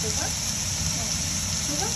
Sugar? Sugar?